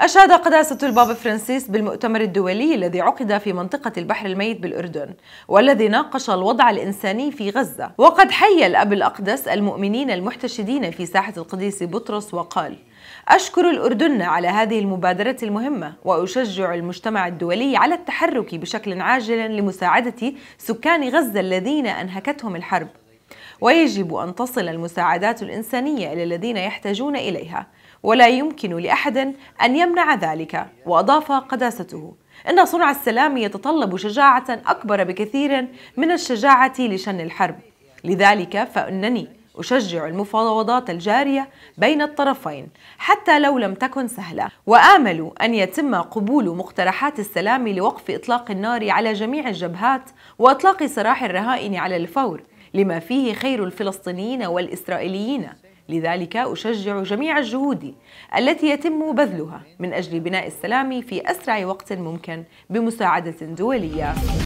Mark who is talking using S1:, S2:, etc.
S1: أشاد قداسة البابا فرانسيس بالمؤتمر الدولي الذي عقد في منطقة البحر الميت بالأردن والذي ناقش الوضع الإنساني في غزة. وقد حيا الأب الأقدس المؤمنين المحتشدين في ساحة القديس بطرس وقال أشكر الأردن على هذه المبادرة المهمة وأشجع المجتمع الدولي على التحرك بشكل عاجل لمساعدة سكان غزة الذين أنهكتهم الحرب. ويجب أن تصل المساعدات الإنسانية إلى الذين يحتاجون إليها ولا يمكن لأحد أن يمنع ذلك. وأضاف قداسته إن صنع السلام يتطلب شجاعة أكبر بكثير من الشجاعة لشن الحرب. لذلك فإنني أشجع المفاوضات الجارية بين الطرفين حتى لو لم تكن سهلة. وآمل أن يتم قبول مقترحات السلام لوقف إطلاق النار على جميع الجبهات وإطلاق سراح الرهائن على الفور لما فيه خير الفلسطينيين والإسرائيليين. لذلك أشجع جميع الجهود التي يتم بذلها من أجل بناء السلام في أسرع وقت ممكن بمساعدة دولية.